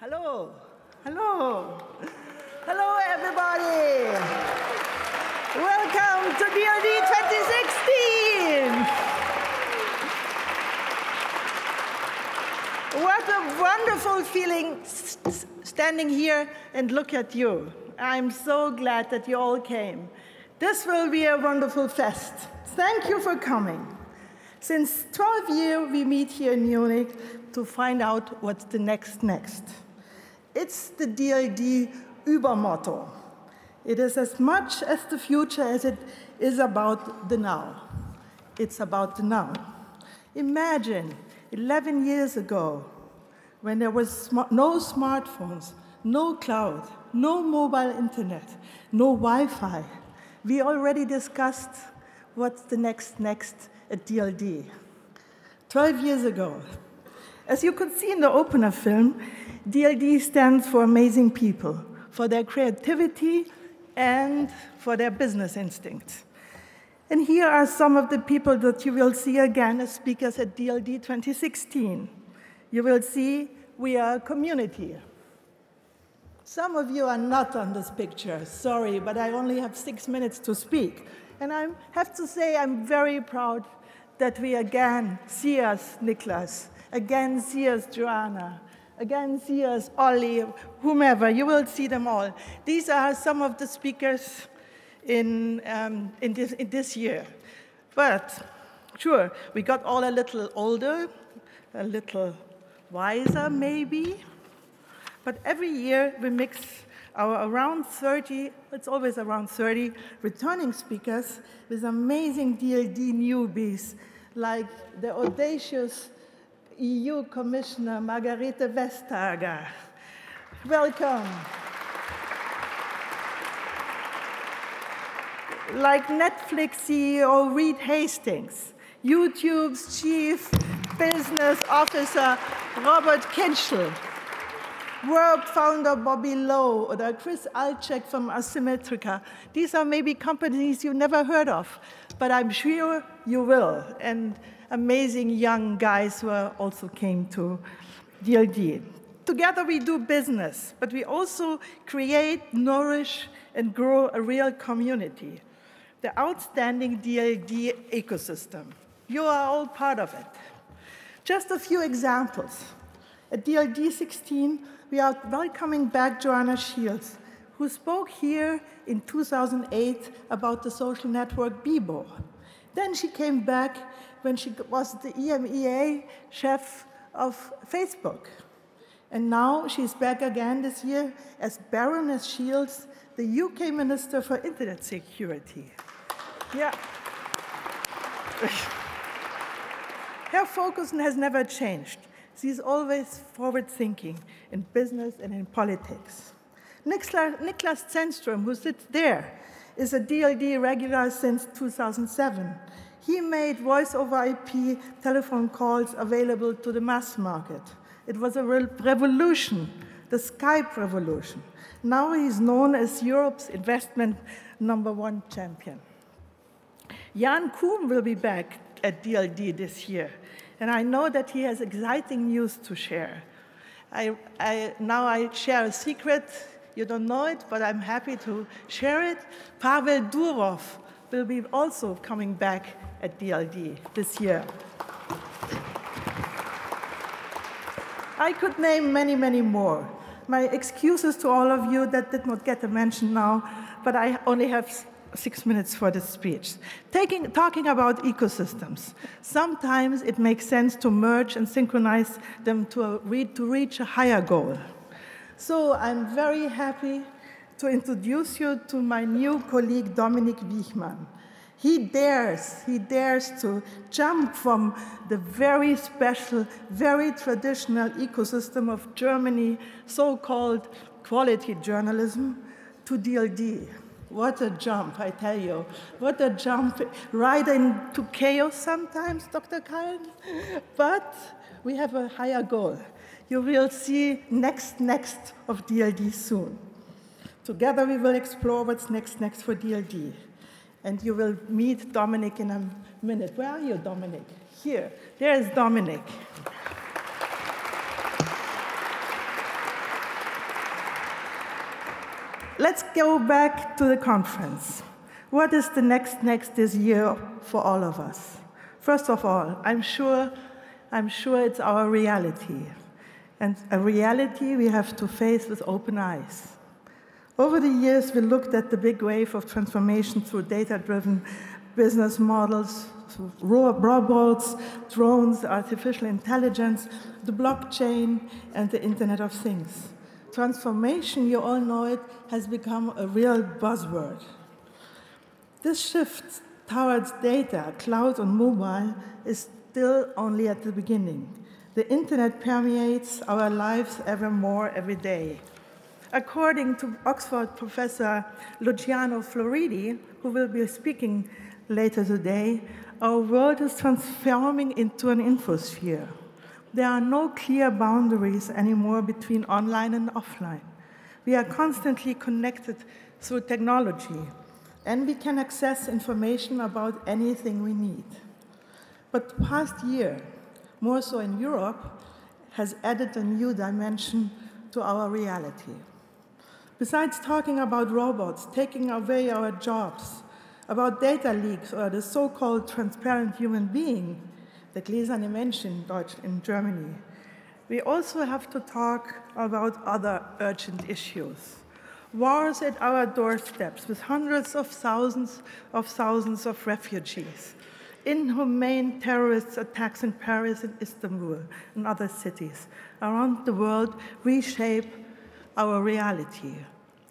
Hello. Hello. Hello, everybody. Welcome to DLD 2016. What a wonderful feeling standing here and look at you. I'm so glad that you all came. This will be a wonderful fest. Thank you for coming. Since 12 years, we meet here in Munich to find out what's the next next. It's the DLD Übermotto. It is as much as the future as it is about the now. It's about the now. Imagine 11 years ago when there was no smartphones, no cloud, no mobile internet, no Wi-Fi. We already discussed what's the next next at DLD. 12 years ago. As you could see in the opener film, DLD stands for amazing people, for their creativity and for their business instincts. And here are some of the people that you will see again as speakers at DLD 2016. You will see we are a community. Some of you are not on this picture, sorry, but I only have six minutes to speak. And I have to say I'm very proud that we again see us, Niklas, again see us, Joanna, again us, Ollie, whomever, you will see them all. These are some of the speakers in, um, in, this, in this year. But sure, we got all a little older, a little wiser maybe, but every year we mix our around 30, it's always around 30, returning speakers with amazing DLD newbies like the audacious EU Commissioner Margrethe Vestager. Welcome. Like Netflix CEO Reed Hastings, YouTube's Chief Business Officer Robert Kyncl, World founder Bobby Lowe or Chris Alchek from Asymmetrica. These are maybe companies you never heard of, but I'm sure you will. And amazing young guys who also came to DLD. Together we do business, but we also create, nourish, and grow a real community, the outstanding DLD ecosystem. You are all part of it. Just a few examples. At DLD 16, we are welcoming back Joanna Shields, who spoke here in 2008 about the social network Bebo. Then she came back when she was the EMEA chef of Facebook. And now she's back again this year as Baroness Shields, the UK Minister for Internet Security. Yeah. Her focus has never changed. She's always forward thinking in business and in politics. Niklas Zennström, who sits there, is a DLD regular since 2007. He made voice over IP telephone calls available to the mass market. It was a re revolution, the Skype revolution. Now he's known as Europe's investment number one champion. Jan Koum will be back at DLD this year, and I know that he has exciting news to share. I, I, now I share a secret. You don't know it, but I'm happy to share it. Pavel Durov will be also coming back at DLD this year. I could name many, many more. My excuses to all of you that did not get a mention now, but I only have six minutes for this speech. Taking, talking about ecosystems, sometimes it makes sense to merge and synchronize them to, a, to reach a higher goal. So I'm very happy to introduce you to my new colleague, Dominik Wichmann. He dares, he dares to jump from the very special, very traditional ecosystem of Germany, so-called quality journalism, to DLD. What a jump, I tell you. What a jump, right into chaos sometimes, Dr. Kallen. But we have a higher goal. You will see next, next of DLD soon. Together we will explore what's next, next for DLD. And you will meet Dominik in a minute. Where are you, Dominik? Here. There's Dominik. let's go back to the conference. What is the next next this year for all of us? First of all, I'm sure, I'm sure it's our reality, and a reality we have to face with open eyes. Over the years, we looked at the big wave of transformation through data-driven business models, robots, drones, artificial intelligence, the blockchain, and the Internet of Things. Transformation, you all know it, has become a real buzzword. This shift towards data, cloud, and mobile is still only at the beginning. The internet permeates our lives ever more every day. According to Oxford professor Luciano Floridi, who will be speaking later today, our world is transforming into an infosphere. There are no clear boundaries anymore between online and offline. We are constantly connected through technology, and we can access information about anything we need. But the past year, more so in Europe, has added a new dimension to our reality. Besides talking about robots taking away our jobs, about data leaks or the so-called transparent human being, the gläserne Deutsch, in Germany, we also have to talk about other urgent issues. Wars at our doorsteps with hundreds of thousands of thousands of refugees, inhumane terrorist attacks in Paris and Istanbul and other cities around the world reshape our reality.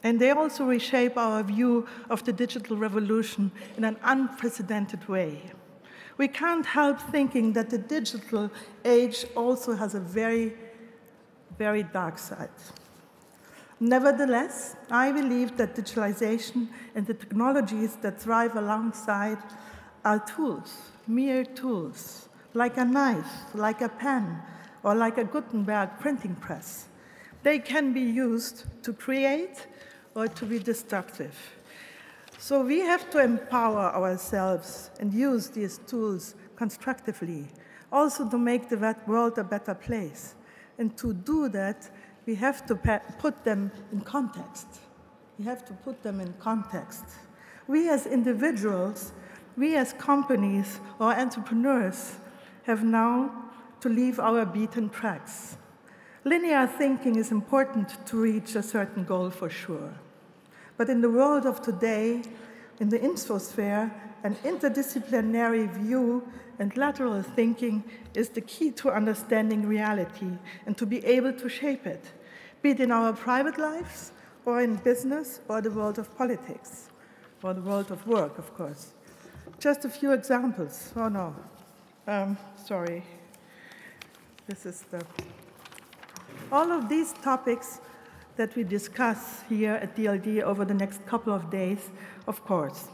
And they also reshape our view of the digital revolution in an unprecedented way. We can't help thinking that the digital age also has a very, very dark side. Nevertheless, I believe that digitalization and the technologies that thrive alongside are tools, mere tools, like a knife, like a pen, or like a Gutenberg printing press. They can be used to create or to be destructive. So we have to empower ourselves and use these tools constructively, also to make the world a better place. And to do that, we have to put them in context. We have to put them in context. We as individuals, we as companies or entrepreneurs have now to leave our beaten tracks. Linear thinking is important to reach a certain goal for sure. But in the world of today, in the infosphere, an interdisciplinary view and lateral thinking is the key to understanding reality and to be able to shape it, be it in our private lives or in business or the world of politics or the world of work, of course. Just a few examples. Oh no, um, sorry. This is the. All of these topics that we discuss here at DLD over the next couple of days, of course.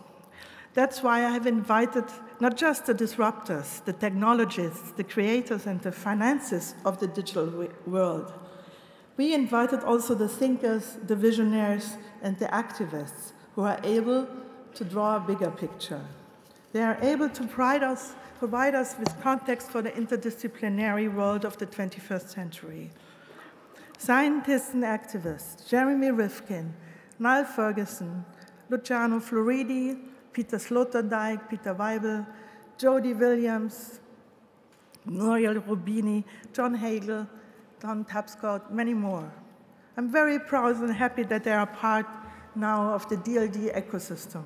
That's why I have invited not just the disruptors, the technologists, the creators, and the finances of the digital world. We invited also the thinkers, the visionaries, and the activists who are able to draw a bigger picture. They are able to provide us, provide us with context for the interdisciplinary world of the 21st century. Scientists and activists Jeremy Rifkin, Niall Ferguson, Luciano Floridi, Peter Sloterdijk, Peter Weibel, Jody Williams, Nouriel Roubini, John Hagel, Don Tapscott, many more. I'm very proud and happy that they are part now of the DLD ecosystem.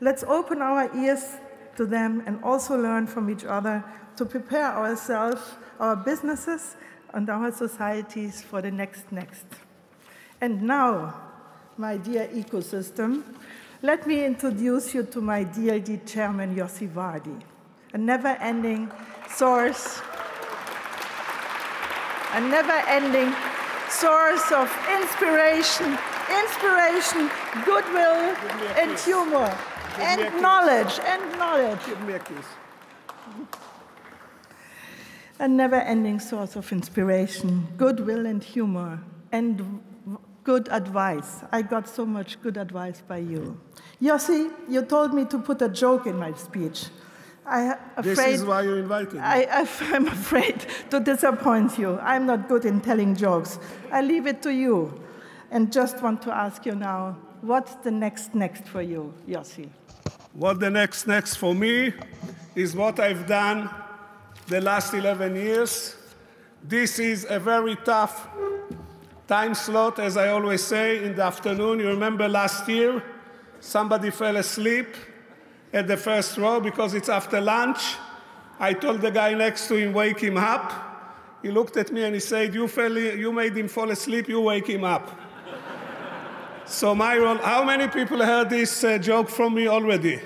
Let's open our ears to them and also learn from each other to prepare ourselves, our businesses, and our societies for the next next. And now, my dear ecosystem, let me introduce you to my DLD chairman, Yossi Vardi, a never-ending source, a never-ending source of inspiration, inspiration, goodwill, and humor, and knowledge, and knowledge. Give me a kiss a never ending source of inspiration, goodwill, and humor, and good advice. I got so much good advice by you. Yossi, you told me to put a joke in my speech. I afraid, this is why you invited me. I, I'm afraid to disappoint you. I'm not good in telling jokes. I leave it to you. And just want to ask you now What's the next next for you, Yossi? What the next next for me is what I've done the last 11 years. This is a very tough time slot, as I always say, in the afternoon. You remember last year, somebody fell asleep at the first row because it's after lunch. I told the guy next to him, wake him up. He looked at me and he said, You, fell, you made him fall asleep, you wake him up. so, my role, how many people heard this uh, joke from me already?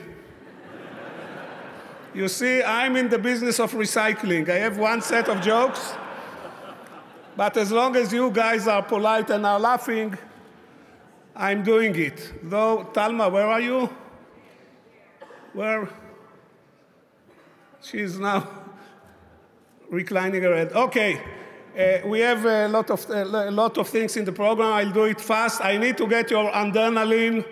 You see, I'm in the business of recycling. I have one set of jokes, but as long as you guys are polite and are laughing, I'm doing it. Though, Talma, where are you? Where? She's now reclining her head. Okay. Uh, we have a lot, of, a lot of things in the program. I'll do it fast. I need to get your adrenaline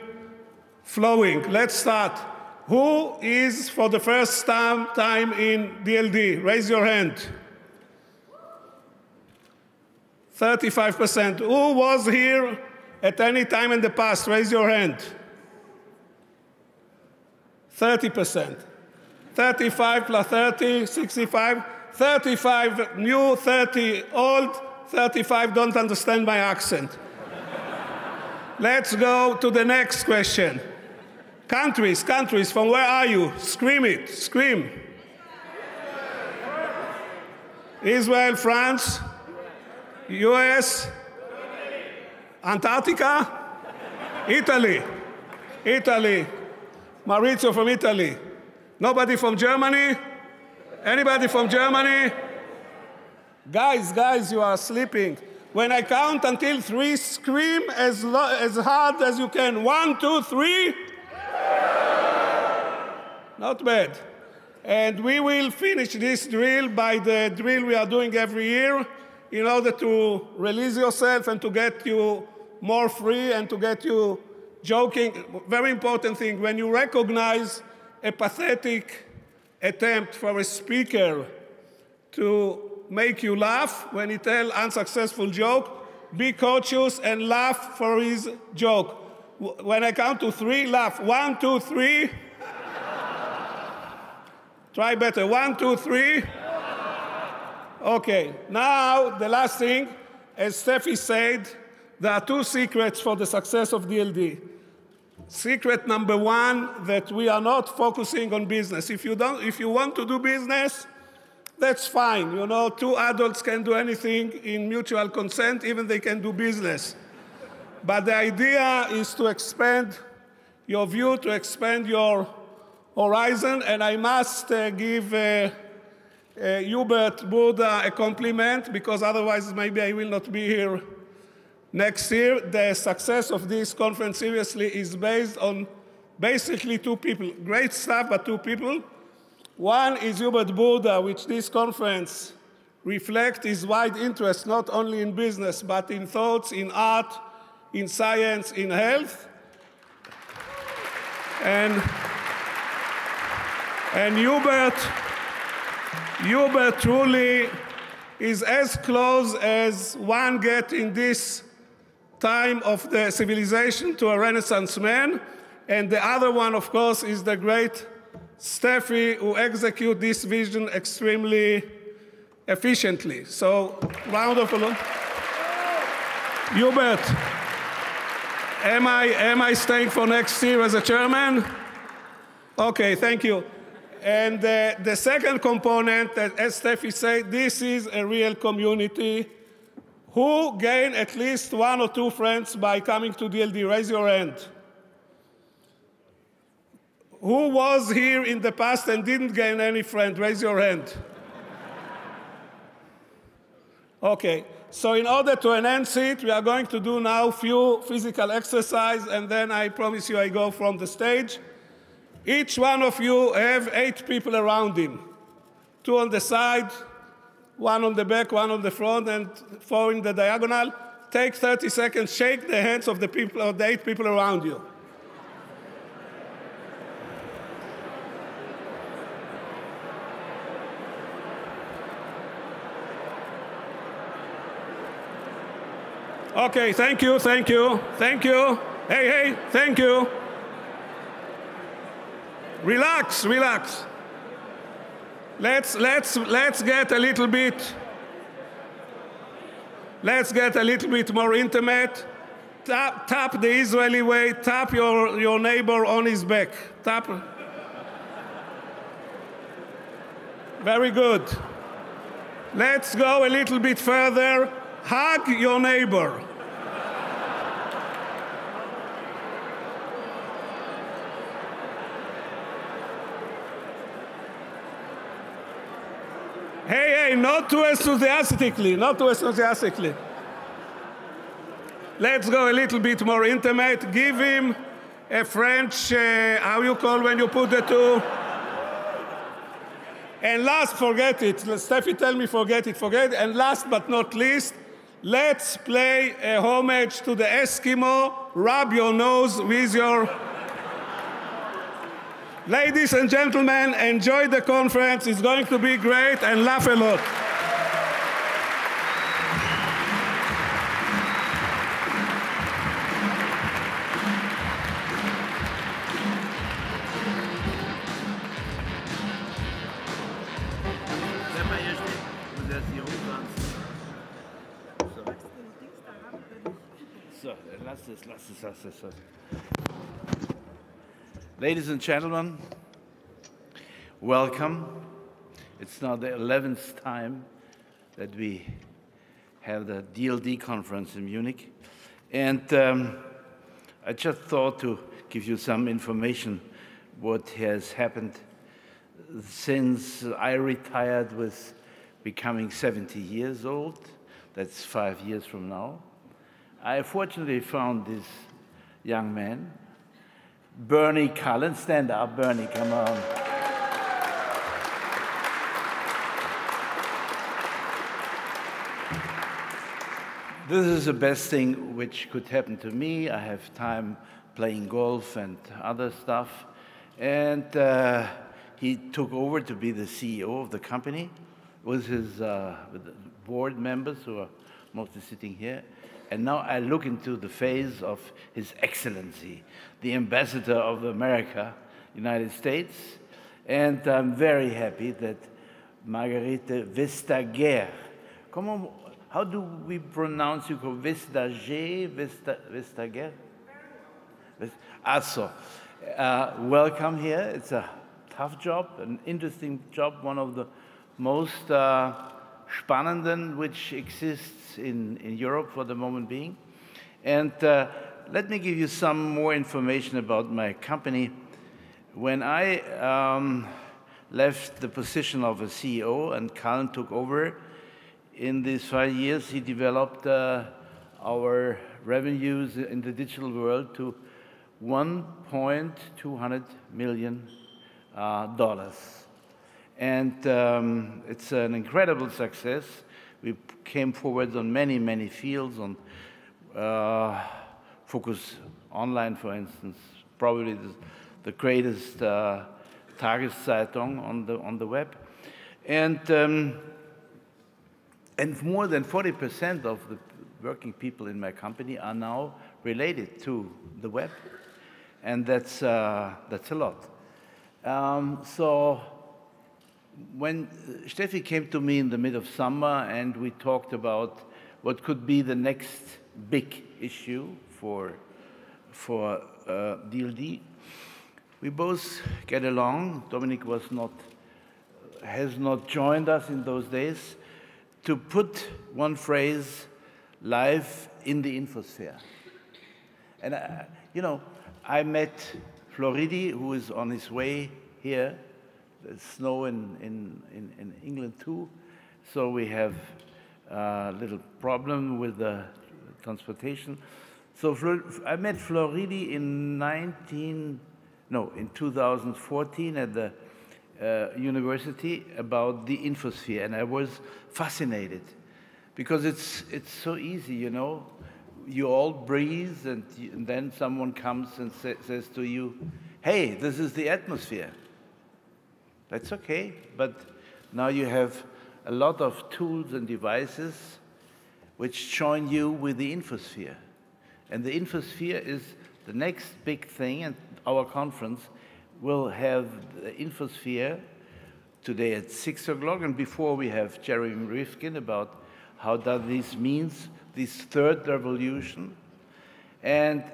flowing. Let's start. Who is for the first time, in DLD? Raise your hand. 35%. Who was here at any time in the past? Raise your hand. 30%. 35 plus 30, 65. 35 new, 30 old, 35 don't understand my accent. Let's go to the next question. Countries, countries, from where are you? Scream it, scream. Israel, France, US, Antarctica, Italy, Italy, Maurizio from Italy. Nobody from Germany? Anybody from Germany? Guys, guys, you are sleeping. When I count until three, scream as, as hard as you can. One, two, three. Not bad. And we will finish this drill by the drill we are doing every year in order to release yourself and to get you more free and to get you joking. Very important thing when you recognize a pathetic attempt for a speaker to make you laugh when he tell unsuccessful joke, be cautious and laugh for his joke. When I count to three, laugh. One, two, three. Try better. One, two, three. Okay, now the last thing, as Steffi said, there are two secrets for the success of DLD. Secret number one, that we are not focusing on business. If you, don't, if you want to do business, that's fine. You know, two adults can do anything in mutual consent, even they can do business. But the idea is to expand your view, to expand your horizon, and I must uh, give uh, uh, Hubert Burda a compliment, because otherwise maybe I will not be here next year. The success of this conference, seriously, is based on basically two people. Great stuff, but two people. One is Hubert Burda, which this conference reflects his wide interest not only in business, but in thoughts, in art, in science, in health. And, and Hubert, Hubert truly is as close as one gets in this time of the civilization to a Renaissance man. And the other one, of course, is the great Steffi, who execute this vision extremely efficiently. So, round of applause. Hubert, am I, am I staying for next year as a chairman? Okay, thank you. And uh, the second component, as Steffi said, this is a real community who gain at least one or two friends by coming to DLD? Raise your hand. Who was here in the past and didn't gain any friend? Raise your hand. Okay, so in order to enhance it, we are going to do now few physical exercise, and then I promise you I go from the stage. Each one of you have eight people around him. Two on the side, one on the back, one on the front, and four in the diagonal. Take 30 seconds, shake the hands of the people, of the eight people around you. Okay, thank you, thank you, thank you. Hey, hey, thank you. Relax, relax. Let's, let's, let's get a little bit, let's get a little bit more intimate. Tap, tap the Israeli way, tap your, your neighbor on his back. Tap. Very good. Let's go a little bit further. Hug your neighbor. Not too enthusiastically, not too enthusiastically. Let's go a little bit more intimate. Give him a French, uh, how you call when you put the two? And last, forget it. Steffi tell me forget it, forget it. And last but not least, let's play a homage to the Eskimo. Rub your nose with your Ladies and gentlemen, enjoy the conference. It's going to be great and laugh a lot. So, lass es, lass es, lass es. Ladies and gentlemen, welcome. It's now the 11th time that we have the DLD conference in Munich. And um, I just thought to give you some information what has happened since I retired with becoming 70 years old. That's five years from now. I fortunately found this young man Bernie Kallen. Stand up, Bernie, come on. This is the best thing which could happen to me. I have time playing golf and other stuff. And uh, he took over to be the CEO of the company with his uh, board members who are mostly sitting here. And now I look into the face of His Excellency, the Ambassador of America, United States, and I'm very happy that Margrethe Vestager, comment, how do we pronounce you? Vestager, Vesta, Vestager? Also, uh, welcome here. It's a tough job, an interesting job, one of the most uh, spannenden which exists in, in Europe for the moment being. And uh, let me give you some more information about my company. When I um, left the position of a CEO and Kallen took over, in these five years he developed uh, our revenues in the digital world to 1.200 million uh, dollars. And um, it's an incredible success. We came forward on many, many fields, on uh, focus online, for instance, probably the, the greatest uh, Tageszeitung on the, on the web. And, um, and more than 40% of the working people in my company are now related to the web. And that's, uh, that's a lot. Um, so when Steffi came to me in the mid of summer and we talked about what could be the next big issue for, for uh, DLD, we both get along. Dominik was not, has not joined us in those days to put one phrase, life in the infosphere. And, uh, you know, I met Floridi, who is on his way here snow in, in, in, in, England too, so we have a little problem with the transportation. So I met Floridi in 19, no, in 2014 at the uh, university about the infosphere, and I was fascinated because it's, it's so easy, you know. You all breathe, and, and then someone comes and sa says to you, hey, this is the atmosphere. That's okay, but now you have a lot of tools and devices which join you with the infosphere. And the infosphere is The next big thing, and our conference will have the Infosphere today at 6 o'clock, and before we have Jeremy Rifkin about how does this means, this third revolution. And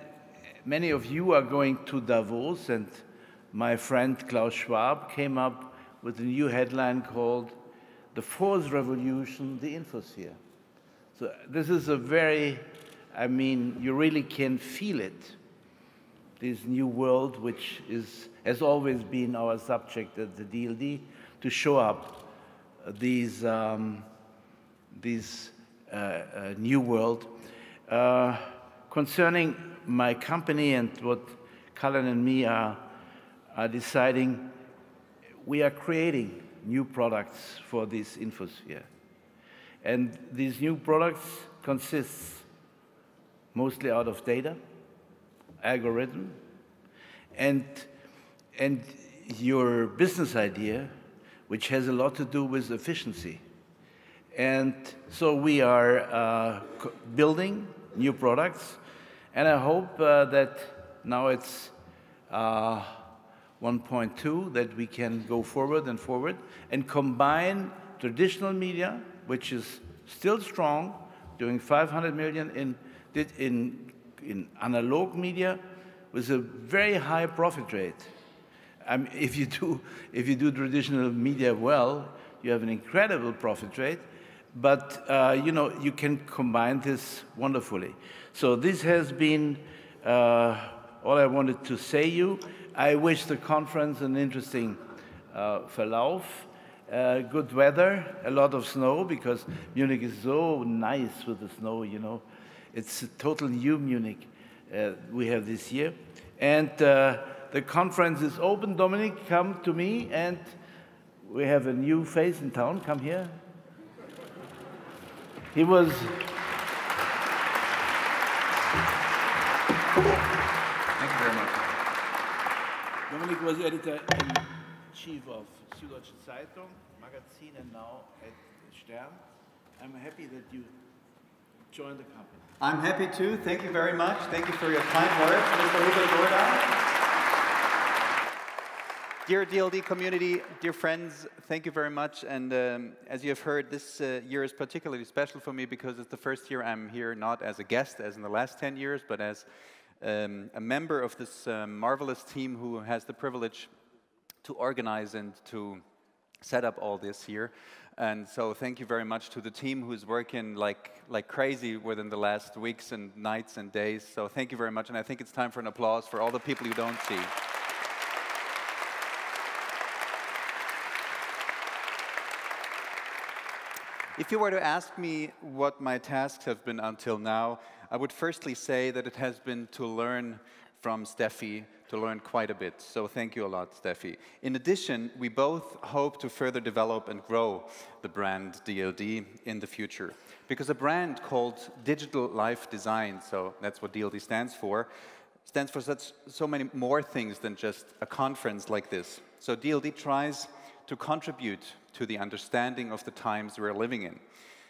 many of you are going to Davos, and my friend Klaus Schwab came up with a new headline called The Fourth Revolution, the Infosphere. So this is a very, I mean, you really can feel it. This new world, which is, has always been our subject at the DLD, to show up these, um, these uh, uh, new world. Uh, concerning my company and what Kallen and me are, are deciding, we are creating new products for this infosphere. And these new products consist mostly out of data, algorithm, and, and your business idea which has a lot to do with efficiency. And so we are uh, building new products, and I hope uh, that now it's uh, 1.2 that we can go forward and forward and combine traditional media, which is still strong, doing 500 million in, in, in analog media, with a very high profit rate. I mean, if, you do, if you do traditional media well, you have an incredible profit rate, but uh, you know, you can combine this wonderfully. So this has been uh, all I wanted to say you. I wish the conference an interesting uh, Verlauf. Uh, good weather, a lot of snow because Munich is so nice with the snow, you know. It's a total new Munich uh, we have this year. And uh, the conference is open. Dominik, come to me, and we have a new face in town. Come here. He was. Dominik was editor in chief of Süddeutsche Zeitung magazine and now at Stern. I'm happy that you joined the company. I'm happy too. Thank you very much. Thank you for your kind words, Mr. Hubert Burda. Dear DLD community, dear friends, thank you very much. And um, as you have heard, this uh, year is particularly special for me because it's the first year I'm here not as a guest, as in the last 10 years, but as um, a member of this um, marvelous team who has the privilege to organize and to set up all this here. And so thank you very much to the team who's working like, like crazy within the last weeks and nights and days. So thank you very much. And I think it's time for an applause for all the people you don't see. If you were to ask me what my tasks have been until now, I would firstly say that it has been to learn from Steffi, to learn quite a bit. So thank you a lot, Steffi. In addition, we both hope to further develop and grow the brand DLD in the future. Because a brand called Digital Life Design, so that's what DLD stands for, stands for such, so many more things than just a conference like this. So DLD tries to contribute to the understanding of the times we're living in.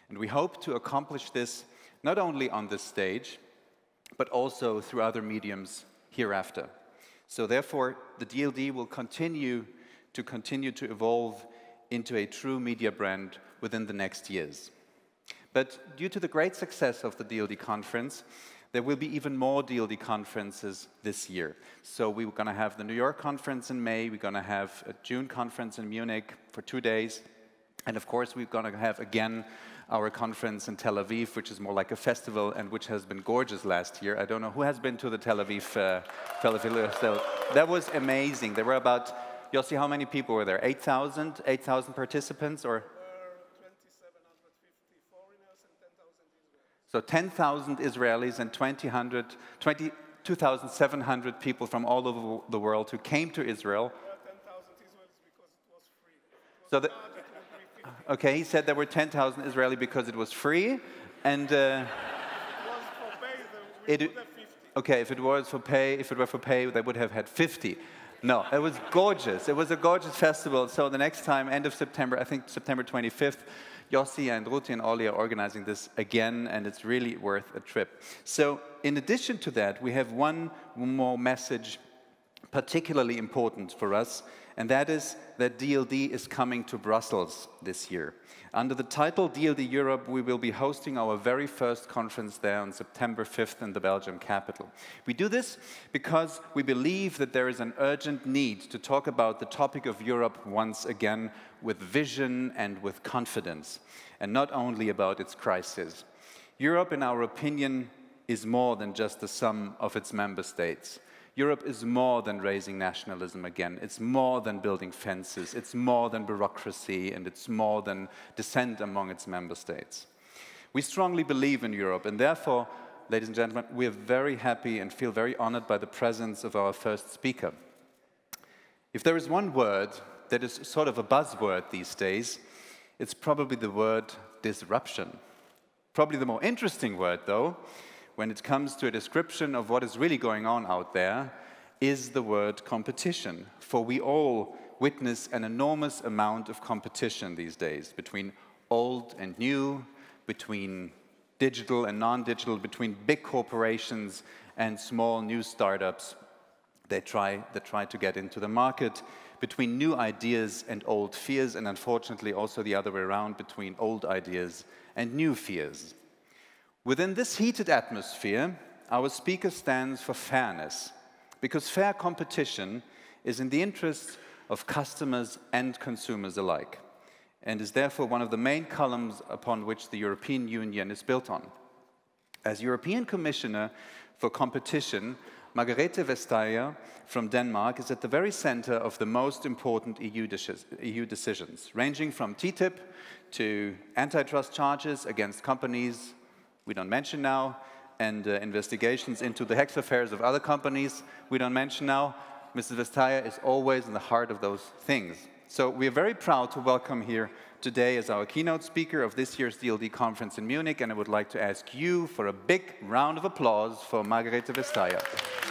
And we hope to accomplish this not only on this stage, but also through other mediums hereafter. So therefore, the DLD will continue to continue to evolve into a true media brand within the next years. But due to the great success of the DLD conference, there will be even more DLD conferences this year. So we're going to have the New York conference in May, we're going to have a June conference in Munich for two days, and of course we're going to have again our conference in Tel Aviv, which is more like a festival and which has been gorgeous last year. I don't know who has been to the Tel Aviv uh, Tel Aviv. That was amazing. There were about, you'll see how many people were there? 8,000? 8,000 participants or? So 10,000 Israelis and 2,700 20, people from all over the world who came to Israel. So the, okay, he said there were 10,000 Israeli because it was free, and uh, it, okay, if it was for pay, if it were for pay, they would have had 50. No, it was gorgeous. It was a gorgeous festival. So the next time, end of September, I think September 25th, Yossi and Ruti and Oli are organizing this again, and it's really worth a trip. So in addition to that, we have one more message particularly important for us, and that is that DLD is coming to Brussels this year. Under the title DLD Europe, we will be hosting our very first conference there on September 5th in the Belgium capital. We do this because we believe that there is an urgent need to talk about the topic of Europe once again with vision and with confidence, and not only about its crisis. Europe, in our opinion, is more than just the sum of its member states. Europe is more than raising nationalism again. It's more than building fences. It's more than bureaucracy, and it's more than dissent among its member states. We strongly believe in Europe, and therefore, ladies and gentlemen, we are very happy and feel very honored by the presence of our first speaker. If there is one word that is sort of a buzzword these days, it's probably the word disruption. Probably the more interesting word, though, when it comes to a description of what is really going on out there is the word competition. For we all witness an enormous amount of competition these days between old and new, between digital and non digital, between big corporations and small new startups that try, that try to get into the market, between new ideas and old fears, and unfortunately also the other way around between old ideas and new fears. Within this heated atmosphere, our speaker stands for fairness, because fair competition is in the interest of customers and consumers alike, and is therefore one of the main columns upon which the European Union is built on. As European Commissioner for Competition, Margrethe Vestager from Denmark is at the very center of the most important EU, EU decisions, ranging from TTIP to antitrust charges against companies we don't mention now, and uh, investigations into the hex affairs of other companies we don't mention now. Mrs. Vestager is always in the heart of those things. So we are very proud to welcome here today as our keynote speaker of this year's DLD conference in Munich, and I would like to ask you for a big round of applause for Margrethe Vestager.